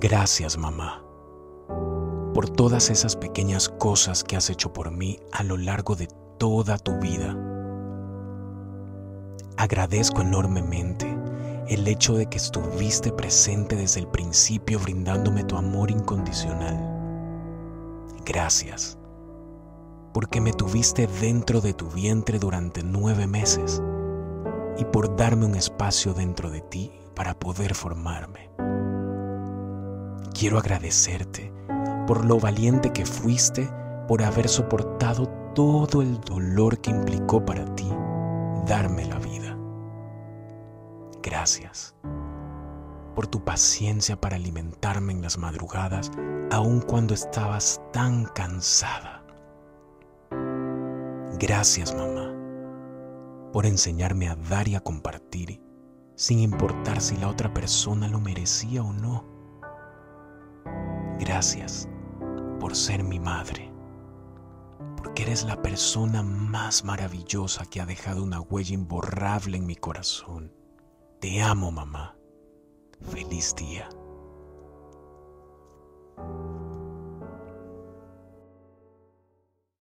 Gracias, mamá, por todas esas pequeñas cosas que has hecho por mí a lo largo de toda tu vida. Agradezco enormemente el hecho de que estuviste presente desde el principio brindándome tu amor incondicional. Gracias, porque me tuviste dentro de tu vientre durante nueve meses y por darme un espacio dentro de ti para poder formarme. Quiero agradecerte por lo valiente que fuiste por haber soportado todo el dolor que implicó para ti darme la vida. Gracias por tu paciencia para alimentarme en las madrugadas, aun cuando estabas tan cansada. Gracias, mamá, por enseñarme a dar y a compartir, sin importar si la otra persona lo merecía o no. Gracias por ser mi madre, porque eres la persona más maravillosa que ha dejado una huella imborrable en mi corazón. Te amo, mamá. Feliz día.